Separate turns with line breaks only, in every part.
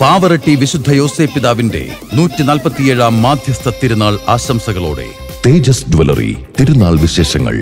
പാവറട്ടി വിശുദ്ധ യോസേപിതാവിന്റെ നൂറ്റി നാൽപ്പത്തിയേഴാം മാധ്യസ്ഥ തിരുനാൾ ആശംസകളോടെ
തേജസ് ജ്വല്ലറി തിരുനാൾ വിശേഷങ്ങൾ.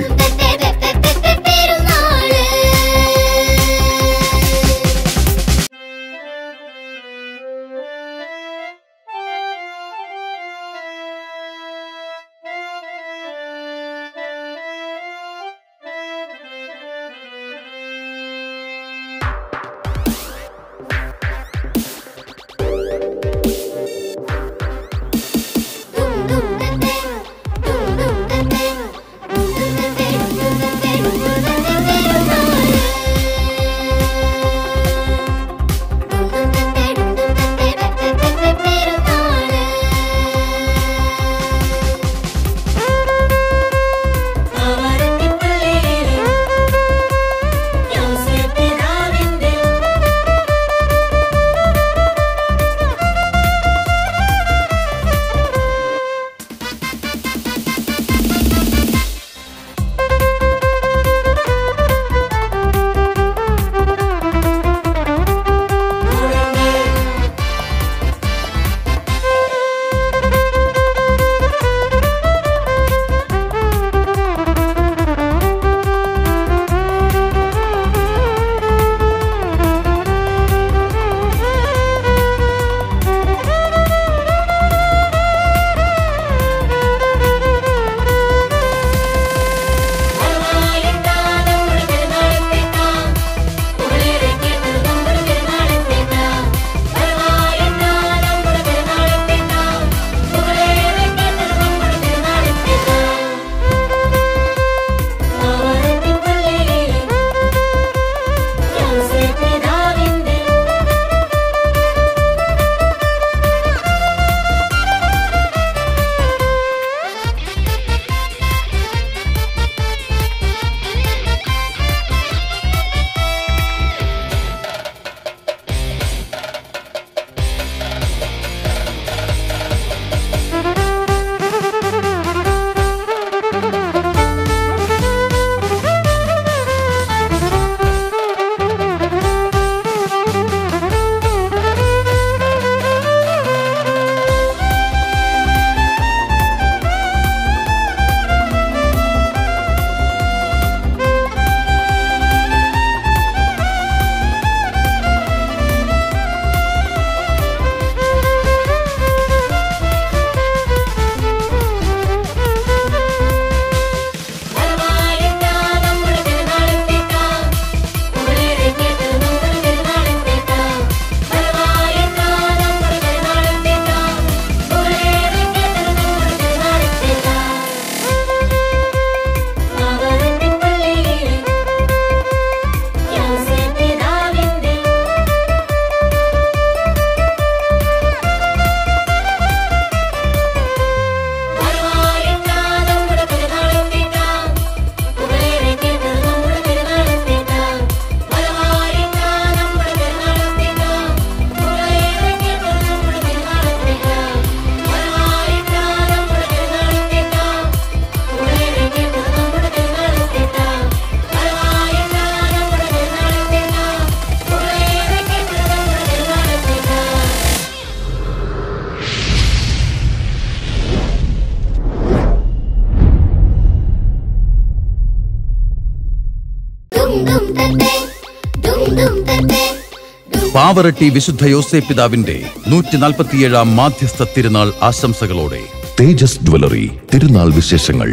പാവറട്ടി വിശുദ്ധ യോസേ പിതാവിന്റെ നൂറ്റി നാൽപ്പത്തിയേഴാം മാധ്യസ്ഥ തിരുനാൾ ആശംസകളോടെ
തേജസ് ജ്വല്ലറി തിരുനാൾ വിശേഷങ്ങൾ.